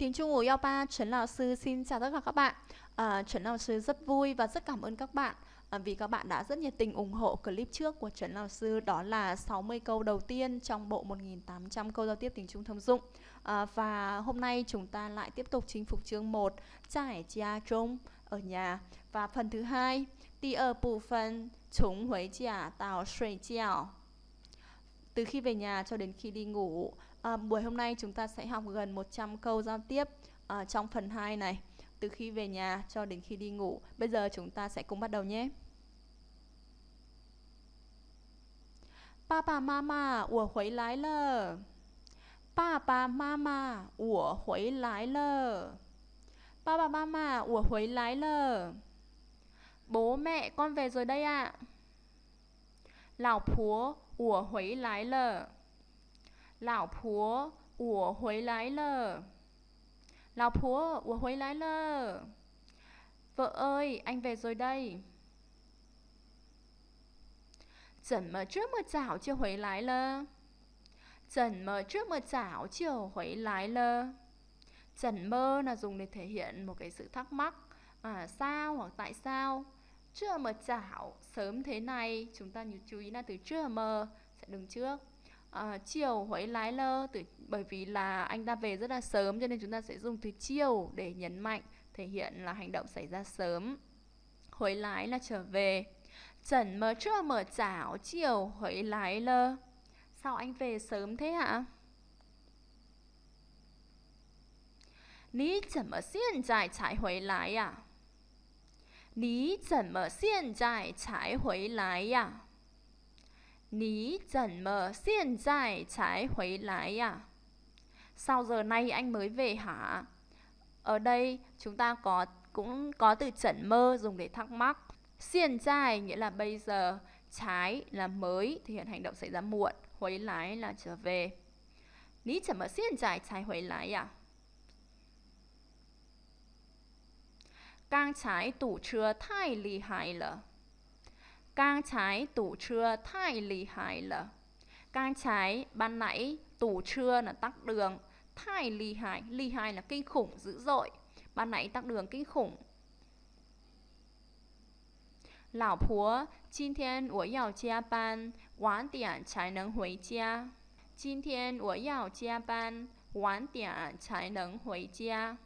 Tiếng Trung ngủ ba Trấn Lão Sư xin chào tất cả các bạn. À, Trấn Lão Sư rất vui và rất cảm ơn các bạn. À, Vì các bạn đã rất nhiệt tình ủng hộ clip trước của Trấn Lão Sư Đó là 60 câu đầu tiên trong bộ 1.800 câu giao tiếp tiếng Trung thông dụng. À, Và hôm nay chúng ta lại tiếp tục chinh phục chương 1 Trải gia trung ở nhà. Và phần thứ hai Đi ở bộ phần Chúng huế giả tạo suy jiao từ khi về nhà cho đến khi đi ngủ à, Buổi hôm nay chúng ta sẽ học gần 100 câu giao tiếp à, trong phần 2 này Từ khi về nhà cho đến khi đi ngủ Bây giờ chúng ta sẽ cùng bắt đầu nhé Ba ba mama, 我回来了。爸爸妈妈，我回来了。爸爸妈妈，我回来了。Bố mẹ, con về rồi đây ạ. À. Lão 婆，我回来了。 老婆，我回来了。老婆，我回来了。Vợ ơi, anh về rồi đây. 怎么这么早就回来了？怎么这么早就回来了？怎么 là dùng để thể hiện một cái sự thắc mắc à, sao hoặc tại sao. Chưa mà chảo sớm thế này chúng ta chú ý là từ chưa mờ sẽ đứng trước à, chiều huấy lái lơ từ bởi vì là anh ta về rất là sớm cho nên chúng ta sẽ dùng từ chiều để nhấn mạnh thể hiện là hành động xảy ra sớm. Huấy lái là trở về. Chẩn mở chưa mở chảo chiều huấy lái lơ. Sao anh về sớm thế hả Ní chẩn mở xiên dài trái huấy lái à Ní chẩn mở xiên dài trái huấy lái à Ní dần mờ xiên dài trái huấy lái à? Sao giờ nay anh mới về hả? Ở đây chúng ta có cũng có từ chẩn mơ dùng để thắc mắc. Xiên dài nghĩa là bây giờ, trái là mới thì hiện hành động xảy ra muộn, huấy lái là trở về. Ní chẩn mơ xiên dài trái huấy lái à? Càng trái tủ chưa thay lì hại lờ. 刚才堵车太厉害了。刚才 ban nãy tủ trưa là tắc đường Thai ly hại Ly hại là kinh khủng dữ dội Ban nãy tắc đường kinh khủng Lão 婆今天我要加班晚点才能回家今天我要加班晚点才能回家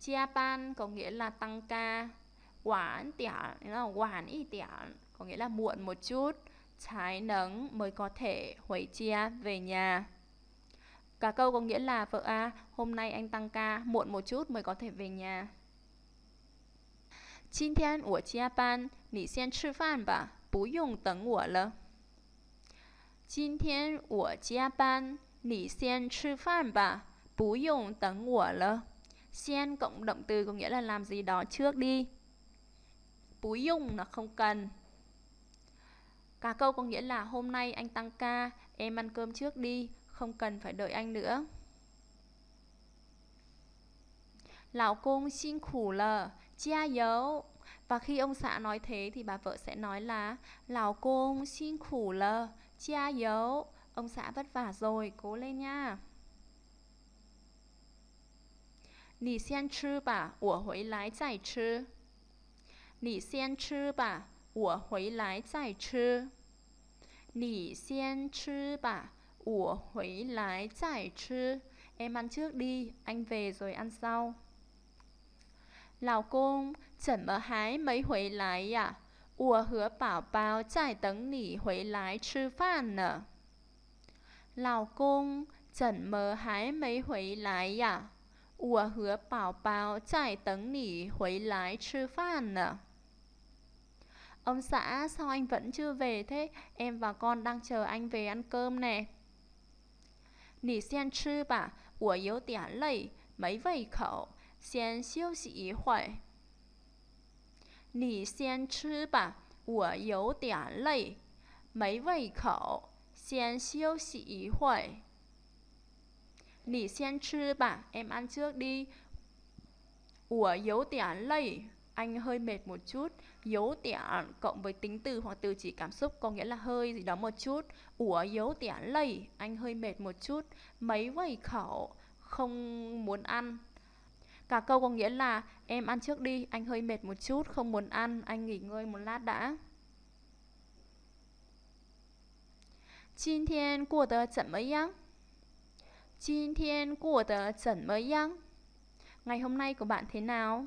Gia ban có nghĩa là tăng ca Quản tiện là quản y tiện Có nghĩa là muộn một chút Trái nấng mới có thể huấy chia về nhà Cả câu có nghĩa là vợ A Hôm nay anh tăng ca Muộn một chút mới có thể về nhà 今天我加班，你先吃饭吧，不用等我了。今天我加班，你先吃饭吧，不用等我了。Sen cộng động từ có nghĩa là làm gì đó trước đi. bú dùng là không cần Cả câu có nghĩa là hôm nay anh tăng ca, em ăn cơm trước đi, không cần phải đợi anh nữa. Lão công xin khủ lờ, chia dấu. Và khi ông xã nói thế thì bà vợ sẽ nói là Lão công xin khủ lờ, chia dấu. Ông xã vất vả rồi, cố lên nha. Nì xian chư bà, ủa hối lái giải chư. 你先吃吧，我回来再吃。你先吃吧，我回来再吃。Em ăn trước đi, anh về rồi ăn sau. 老公，怎么还没回来呀？我和宝宝在等你回来吃饭呢。老公，怎么还没回来呀？我和宝宝在等你回来吃饭呢。 Ông xã sao anh vẫn chưa về thế? Em và con đang chờ anh về ăn cơm nè. Nì xiên chư bà, Ủa yếu tỉa lầy. Mấy vầy khẩu Xiên siêu sĩ hỏi Nì xiên chư bà, Ủa yếu tỉa lầy. Mấy vầy khẩu Xiên siêu sĩ hỏi Nì xiên chư bà, Em ăn trước đi. Ủa yếu tỉa lầy anh hơi mệt một chút. Yếu tẻn cộng với tính từ hoặc từ chỉ cảm xúc có nghĩa là hơi gì đó một chút. Ủa yếu tẻn lây, anh hơi mệt một chút. Mấy vầy khẩu, không muốn ăn. Cả câu có nghĩa là em ăn trước đi, anh hơi mệt một chút, không muốn ăn, anh nghỉ ngơi một lát đã. 今天过得怎么样？今天过得怎么样？Ngày hôm nay của bạn thế nào?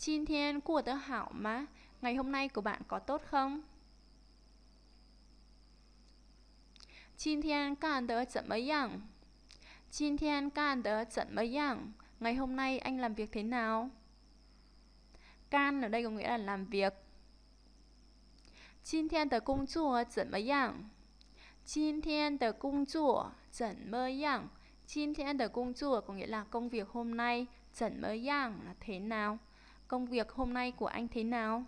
今天过得好吗？Ngày hôm nay của bạn có tốt không? 今天干得怎么样？今天干得怎么样？Ngày hôm nay anh làm việc thế nào? Can ở đây có nghĩa là làm việc. 今天的工作怎么样？今天的工作怎么样？今天的工作 có nghĩa là công việc hôm nay. 怎么样 là thế nào? Công việc hôm nay của anh thế nào?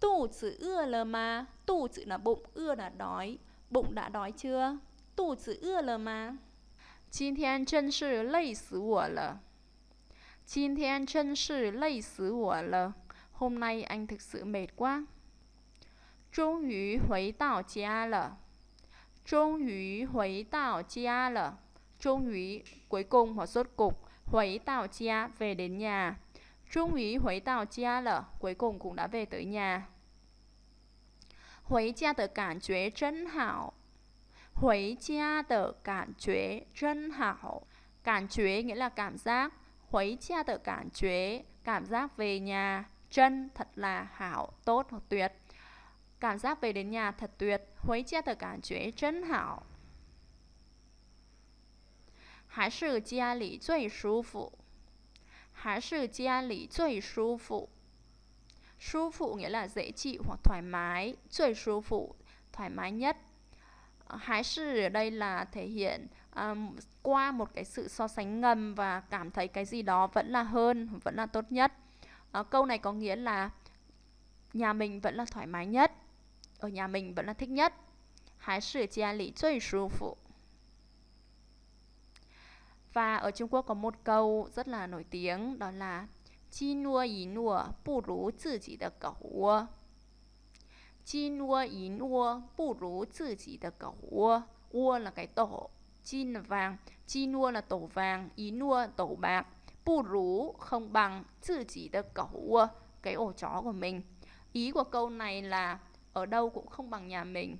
Tụ chữ ưa lờ mà Tụ chữ là bụng, ưa là đói Bụng đã đói chưa? Tụ chữ ưa lờ mà 今天真是累死我了今天真是累死我了 Hôm nay anh thực sự mệt quá 终于回到家了终于回到家了终于 cuối cùng hoặc rốt cục 回到家 về đến nhà 终于回到家了 cuối cùng cũng đã về tới nhà 回家的感觉真好回家的感觉真好 cảm 觉 nghĩa là cảm giác 回家的感觉 cảm giác về nhà chân thật là hảo tốt hoặc tuyệt Cảm giác về đến nhà thật tuyệt. 回家的感觉真好。还是家里最舒服。 还是家里最舒服。舒服 nghĩa là dễ chịu hoặc thoải mái. 最舒服 thoải mái nhất. Hái sư ở đây là thể hiện um, qua một cái sự so sánh ngầm và cảm thấy cái gì đó vẫn là hơn, vẫn là tốt nhất. Uh, câu này có nghĩa là nhà mình vẫn là thoải mái nhất ở nhà mình vẫn là thích nhất. Hái sự gia lý最舒服. Và ở Trung Quốc có một câu rất là nổi tiếng, đó là Chi nua ý nua bù rú tự chỉ đờ cẩu Chi nua ý nua bù rú tự chỉ đờ cẩu Ua là cái tổ Chin là vàng, Chi nua là tổ vàng Ý nua tổ bạc. Bù rú không bằng tự chỉ đờ cẩu Cái ổ chó của mình. Ý của câu này là ở đâu cũng không bằng nhà mình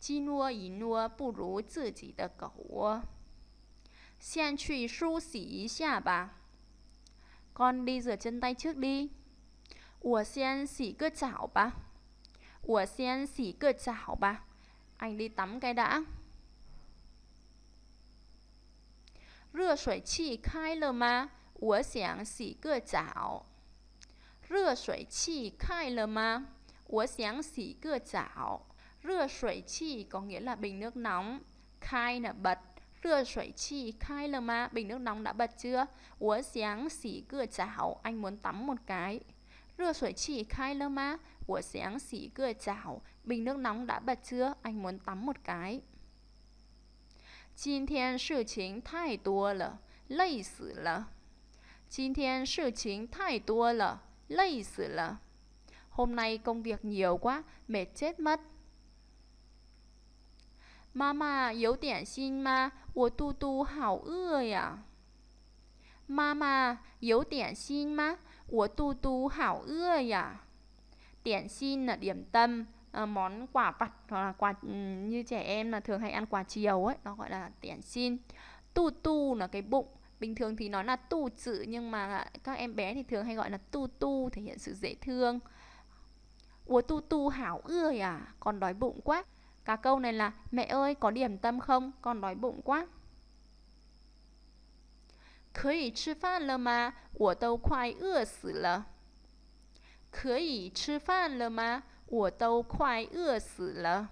Chi nua ý nua bù rú tự chỉ đờ cẩu Xian Chuy Su Xỉ Ý Xả Bà. Con đi rửa chân tay trước đi. Ủa Xian Xỉ Cơ Chảo Bà. Ủa Xian Xỉ Cơ Chảo Bà. Anh đi tắm cái đã. Rửa sủi chi khai lờ mà. Ủa Xian Xỉ Cơ Chảo. Rửa sủi chi khai lờ mà. Ủa Xian Xỉ Cơ Chảo. Rửa sủi chi có nghĩa là bình nước nóng. Khai là bật Rửa sủi chi khai là ma. Bình nước nóng đã bật chưa? Ủa sáng xỉ cửa chảo. Anh muốn tắm một cái. Rửa sủi chi khai là ma. Ủa sáng xỉ cửa chảo. Bình nước nóng đã bật chưa? Anh muốn tắm một cái. 今天事情太多了，累死了。今天事情太多了，累死了。Hôm nay công việc nhiều quá, mệt chết mất. Mama, 有点心吗？我肚肚好饿呀。妈妈，有点心吗？我肚肚好饿呀。Điểm xin là điểm tâm, à, món quà vặt hoặc là quà như trẻ em là thường hay ăn quà chiều ấy, nó gọi là điểm xin. Tu tu là cái bụng, bình thường thì nó là tu chữ nhưng mà các em bé thì thường hay gọi là tu tu thể hiện sự dễ thương. Ủa tu tu hảo ươi à Con đói bụng quá Cả câu này là Mẹ ơi có điểm tâm không Con đói bụng quá 可以吃饭了吗？我都快饿死了。可以吃饭了吗？我都快饿死了。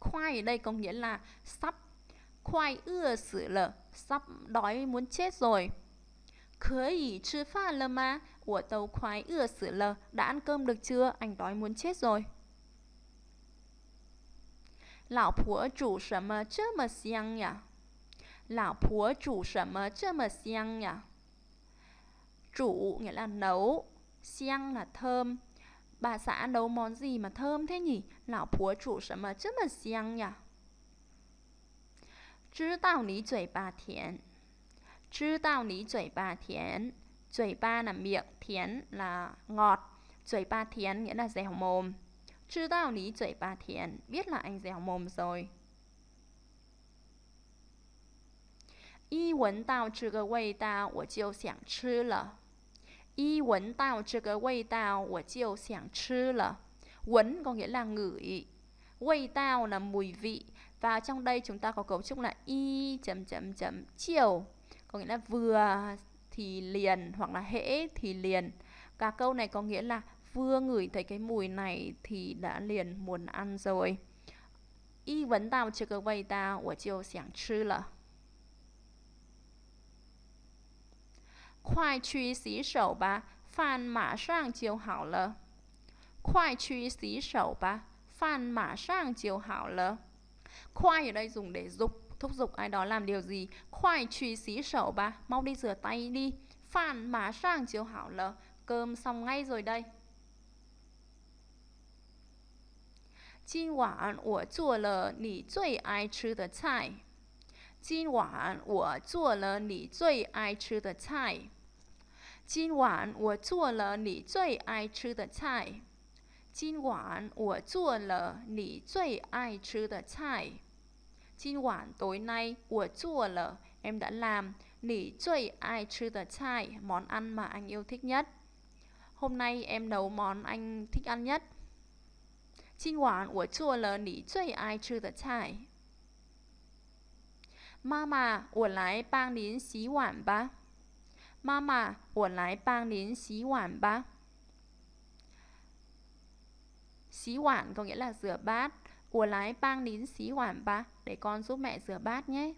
Khoai ở đây có nghĩa là sắp. khoai ưa xử lờ, sắp đói muốn chết rồi. Khởi chứ pha lơ mà, của tàu khoai ưa xử lờ, đã ăn cơm được chưa, anh đói muốn chết rồi. Lão 婆煮什么这么香呀？老婆煮什么这么香呀？煮nghĩa là nấu, xiang là thơm. Bà xã nấu món gì mà thơm thế nhỉ? Lão 婆煮什么这么香呀？知道你嘴巴甜，知道你嘴巴甜。嘴巴 là miệng, thiến là ngọt. 嘴巴甜 nghĩa là dẻo mồm. 知道你嘴巴甜, biết là anh dẻo mồm rồi. 一闻到这个味道，我就想吃了。一闻到这个味道，我就想吃了。Quấn có nghĩa là ngửi.味道là mùi vị. Và trong đây chúng ta có cấu trúc là y chấm chấm chấm chiều. Có nghĩa là vừa thì liền hoặc là hễ thì liền. Cả câu này có nghĩa là vừa ngửi thấy cái mùi này thì đã liền muốn ăn rồi. Y vấn đạo chưa có vầy ta, của chiều sẵn chứ lợ. Khoai truy xí sầu ba, phan mã sang chiều hảo lợ. Khoai truy xí sầu ba, phan mã sang chiều hảo lợ. Khoai ở đây dùng để dục, thúc dục ai đó làm điều gì. Khoai truy xí sầu ba, mau đi rửa tay đi. Phan mã sang chiều hảo lợ, cơm xong ngay rồi đây. 今晚我做了你最爱吃的菜。今晚我做了你最爱吃的菜。今晚我做了你最爱吃的菜。今晚我做了你最爱吃的菜。今晚 tối nay 我做了 em đã làm 你最爱吃的菜 món ăn mà anh yêu thích nhất. Hôm nay em nấu món anh thích ăn nhất. 今晚我做了你最爱吃的菜。妈妈，我来帮您洗碗吧。妈妈，我来帮您洗碗吧。Xí quản có nghĩa là rửa bát. Của lái bang nín xí quản ba để con giúp mẹ rửa bát nhé.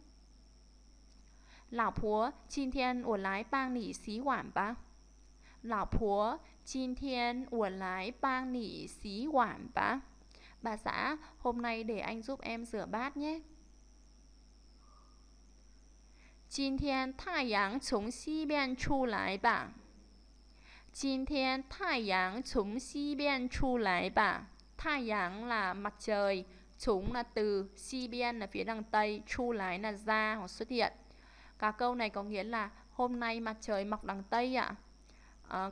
Lão púa, 今天我来帮你洗碗吧。老婆，今天我来帮你洗碗吧。 Bà xã, hôm nay để anh giúp em rửa bát nhé. 今天太阳从西边出来吧。今天太阳从西边出来吧。太阳 là mặt trời, chúng là từ, si biên là phía đằng tây, chu lái là ra hoặc xuất hiện. Cả câu này có nghĩa là hôm nay mặt trời mọc đằng tây ạ. À,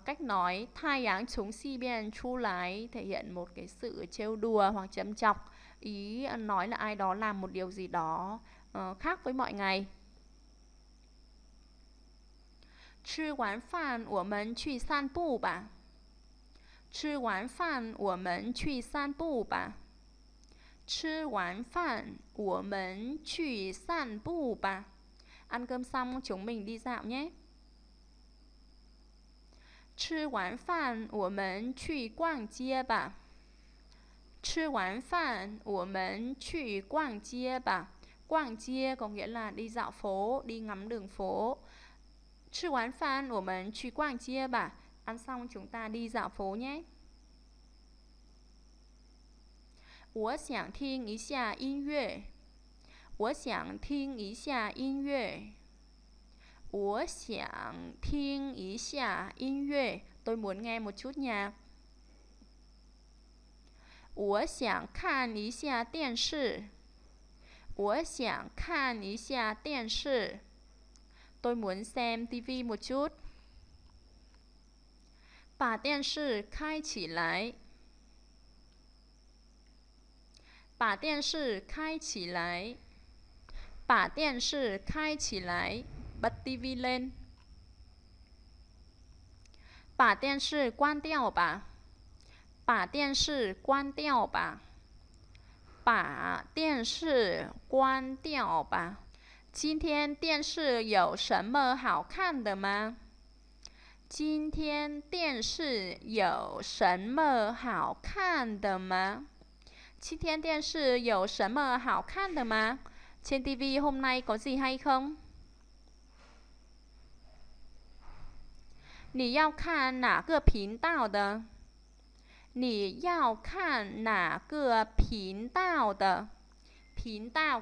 cách nói thai áng chúng si biên chu lái thể hiện một cái sự trêu đùa hoặc châm chọc ý nói là ai đó làm một điều gì đó uh, khác với mọi ngày 吃完饭，我们去散步吧。吃完饭，我们去散步吧。吃完饭，我们去散步吧。Ăn cơm xong chúng mình đi dạo nhé. 吃完饭，我们去逛街吧。吃完饭，我们去逛街吧。逛街 có nghĩa là đi dạo phố, đi ngắm đường phố. 吃完饭，我们去逛街吧。Ăn xong chúng ta đi dạo phố nhé. 我想听一下音乐。我想听一下音乐。Ủa xiảng thiên ý xả yên yuệ Tôi muốn nghe một chút nhạc Ủa xiảng khan ý xả điện sư Ủa xiảng khan ý xả điện sư Tôi muốn xem tivi một chút. Bà điện sư khai chỉ lại. Bà điện sư khai chỉ lại. Bà điện sư khai chỉ lại. 把电视关掉吧。把电视关掉吧。把电视关掉吧。今天电视有什么好看的吗？今天电视有什么好看的吗？今天电视有什么好看的吗？前 TV hôm nay có gì hay không? 你要看哪个频道的？你要看哪个频道的？频道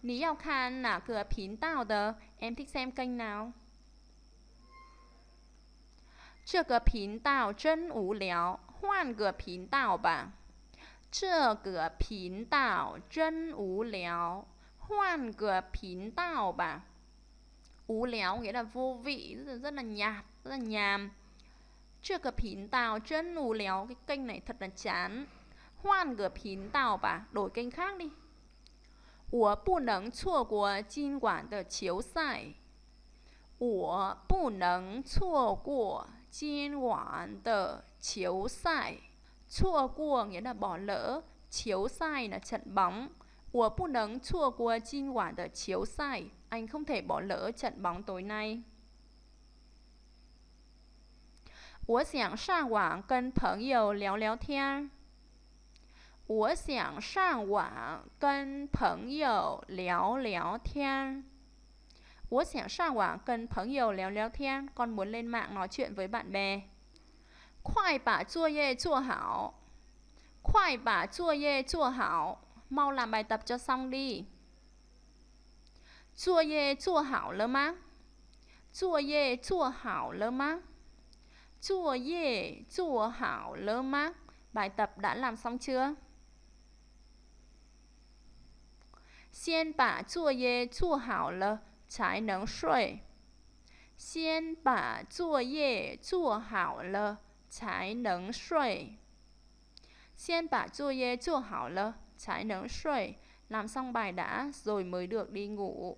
你要看哪个频道的？Em thích xem kênh nào? 这个频道真无聊，换个频道吧。这个频道真无聊，换个频道吧。Ú léo nghĩa là vô vị, rất là, rất là nhạt, rất là nhàm. Chưa cái phín tào chân ú léo, cái kênh này thật là chán. Hoan cái phín tào bà, đổi kênh khác đi. 我不能错过今晚的球赛。我不能错过今晚的球赛。错过 nghĩa là bỏ lỡ, chiếu sai là trận bóng. 我不能错过今晚的球赛。 anh không thể bỏ lỡ trận bóng tối nay. 我想上网跟朋友聊聊天。我想上网跟朋友聊聊天。我想上网跟朋友聊聊天. Con muốn lên mạng nói chuyện với bạn bè. 快把作业做好。快把作业做好. Mau làm bài tập cho xong đi. 作业做好了吗？作业做好了吗？作业做好了吗？Bài tập đã làm xong chưa? 先把作业做好了才能睡。先把作业做好了才能睡。先把作业做好了才能睡。Làm xong bài đã rồi mới được đi ngủ.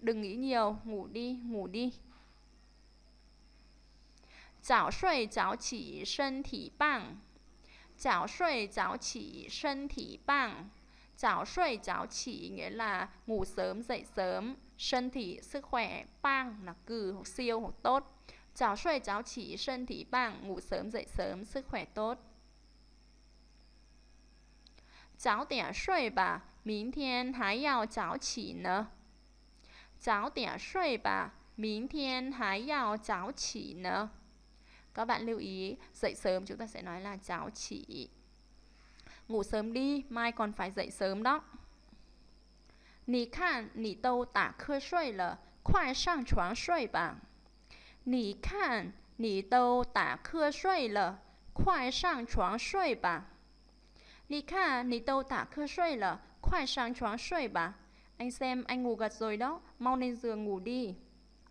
Đừng nghĩ nhiều, ngủ đi, ngủ đi. 早睡早起身体棒。早睡早起身体棒.早睡早起nghĩa là ngủ sớm dậy sớm, thân thị sức khỏe, bang là cừ hoặc siêu hoặc tốt. Chào xuôi cháo chỉ thân thị bang, ngủ sớm dậy sớm, sức khỏe tốt. 早点睡吧，明天还要早起呢。 早点睡吧，明天还要早起呢. Các bạn lưu ý, dậy sớm chúng ta sẽ nói là cháo chỉ. Ngủ sớm đi, mai còn phải dậy sớm đó. 你看，你都打瞌睡了，快上床睡吧。你看，你都打瞌睡了，快上床睡吧。你看，你都打瞌睡了，快上床睡吧。 Anh xem, anh ngủ gật rồi đó. Mau lên giường ngủ đi.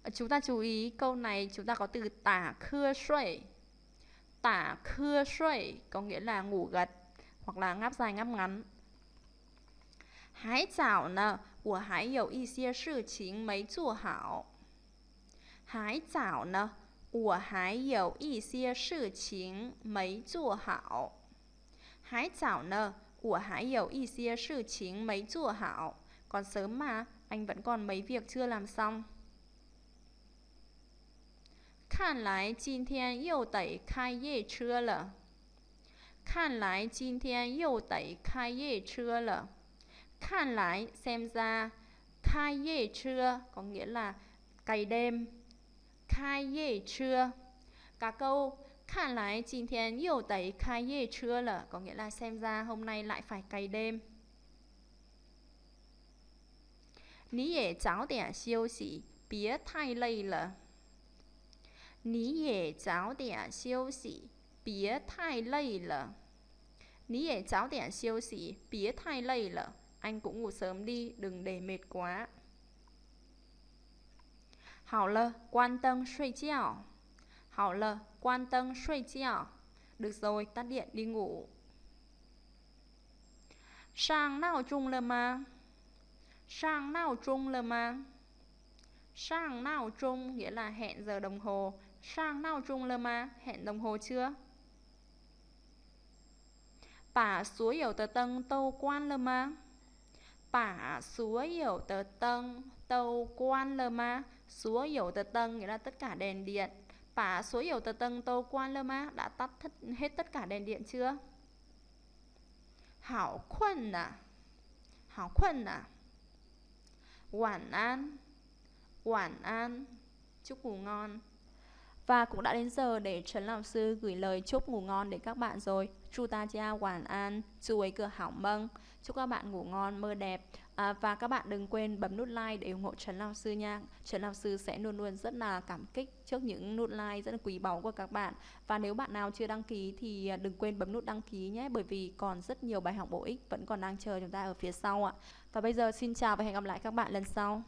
Ờ, chúng ta chú ý câu này, chúng ta có từ tả khưa suy Tả khưa suy có nghĩa là ngủ gật Hoặc là ngáp dài ngáp ngắn. Hái chảo nè, Của hái dầu y xia sự chính mấy chùa hảo? Hái chảo nè, Của hái dầu y xia sự chính mấy chùa hảo? Hái chảo nè, Của hái dầu y xia sự chính mấy chùa hảo? còn sớm mà, anh vẫn còn mấy việc chưa làm xong. 看来今天又得开夜车了。看来今天又得开夜车了。看来 xem ra khai ye chưa có nghĩa là cày đêm. Khai ye chưa. Cả câu 看来今天又得开夜车了 có nghĩa là xem ra hôm nay lại phải cày đêm. 你也早点休息，别太累了。你也早点休息，别太累了。你也早点休息，别太累了。Anh cũng ngủ sớm đi, đừng để mệt quá. 好了，关灯睡觉。好了，关灯睡觉。Được rồi, tắt điện đi ngủ. Sang 闹钟了吗？ Sang nào trung là mà. Sang nào trung nghĩa là hẹn giờ đồng hồ. Sang nào trung là mà, hẹn đồng hồ chưa? Bà suối hiểu tờ tân tâu quan là mà. Bà suối hiểu tờ tân tâu quan là mà. Suối hiểu tờ tân nghĩa là tất cả đèn điện. Bà suối hiểu tờ tân tâu quan là mà, Đã tắt hết tất cả đèn điện chưa? Hảo khuẩn à. Hảo khuẩn à. Quản an Quản an Chúc ngủ ngon và cũng đã đến giờ để Trấn Lão Sư gửi lời chúc ngủ ngon đến các bạn rồi. Chú ta cha quản an, chú ấy cửa hảo mâng. Chúc các bạn ngủ ngon, mơ đẹp. À, và các bạn đừng quên bấm nút like để ủng hộ Trấn Lão Sư nha. Trấn Lão Sư sẽ luôn luôn rất là cảm kích trước những nút like rất là quý báu của các bạn. Và nếu bạn nào chưa đăng ký thì à, đừng quên bấm nút đăng ký nhé. Bởi vì còn rất nhiều bài học bổ ích vẫn còn đang chờ chúng ta ở phía sau ạ. Và bây giờ xin chào và hẹn gặp lại các bạn lần sau.